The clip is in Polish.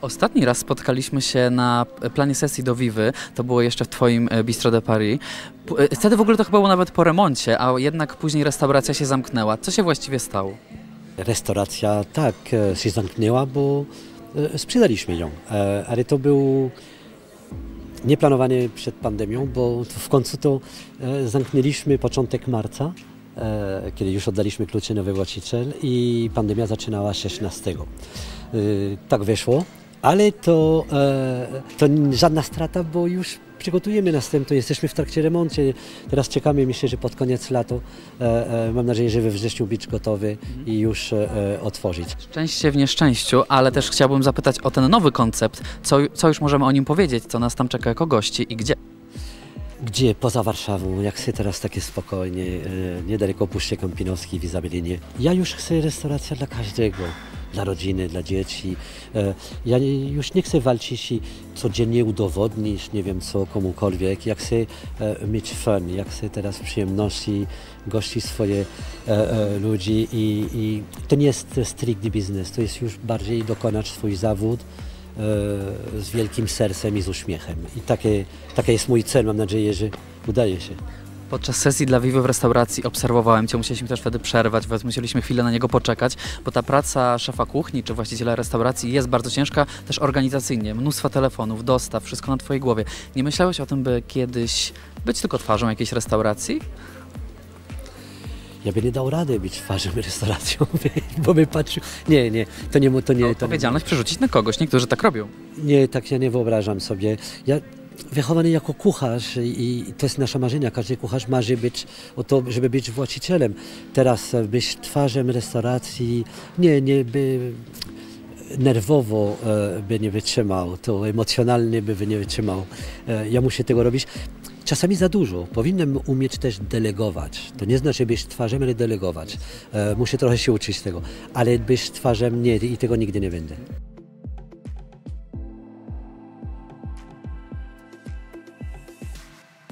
Ostatni raz spotkaliśmy się na planie sesji do Vivy, to było jeszcze w Twoim e, Bistro de Paris. E, Wtedy w ogóle to chyba było nawet po remoncie, a jednak później restauracja się zamknęła. Co się właściwie stało? Restauracja tak e, się zamknęła, bo sprzedaliśmy ją, ale to był nieplanowany przed pandemią, bo w końcu to zamknęliśmy początek marca, kiedy już oddaliśmy klucze nowy właściciel i pandemia zaczynała 16. E, Tak wyszło, ale to, e, to żadna strata, bo już przygotujemy następną, jesteśmy w trakcie remoncie, teraz czekamy, myślę, że pod koniec lata, e, e, mam nadzieję, że we wrześniu być gotowy i już otworzyć. Szczęście w nieszczęściu, ale też chciałbym zapytać o ten nowy koncept. Co, co już możemy o nim powiedzieć? Co nas tam czeka jako gości i gdzie? Gdzie? Poza Warszawą, jak chcę teraz takie spokojnie, niedaleko Puszczy Kampinoskiej w Izabelinie. Ja już chcę restauracja dla każdego, dla rodziny, dla dzieci. E, Ja już nie chcę walczyć i codziennie udowodnić, nie wiem co, komukolwiek. Ja chcę e, mieć fun, ja chcę teraz przyjemności, gości swoje e, ludzi i, i to nie jest stricte biznes, to jest już bardziej dokonać swój zawód z wielkim sercem i z uśmiechem. I takie, taki jest mój cel, mam nadzieję, że udaje się. Podczas sesji dla Vivy w restauracji obserwowałem Cię, musieliśmy też wtedy przerwać, więc musieliśmy chwilę na niego poczekać, bo ta praca szefa kuchni czy właściciela restauracji jest bardzo ciężka, też organizacyjnie, mnóstwo telefonów, dostaw, wszystko na Twojej głowie. Nie myślałeś o tym, by kiedyś być tylko twarzą jakiejś restauracji? Ja bym nie dał rady być twarzą restauracją, bo bym patrzył... Nie, nie, to nie... To nie, to Odpowiedzialność przerzucić na kogoś, niektórzy tak robią. Nie, tak ja nie wyobrażam sobie. Ja wychowany jako kucharz i to jest nasze marzenie. Każdy kucharz marzy być o to, żeby być właścicielem. Teraz e, być twarzem restauracji, nie, nie by nerwowo e, by nie wytrzymał, to emocjonalnie by nie wytrzymał. E, ja muszę tego robić. Czasami za dużo. Powinienem umieć też delegować. To nie znaczy być twarzem, ale delegować. Muszę trochę się uczyć tego. Ale być twarzem nie i tego nigdy nie będę.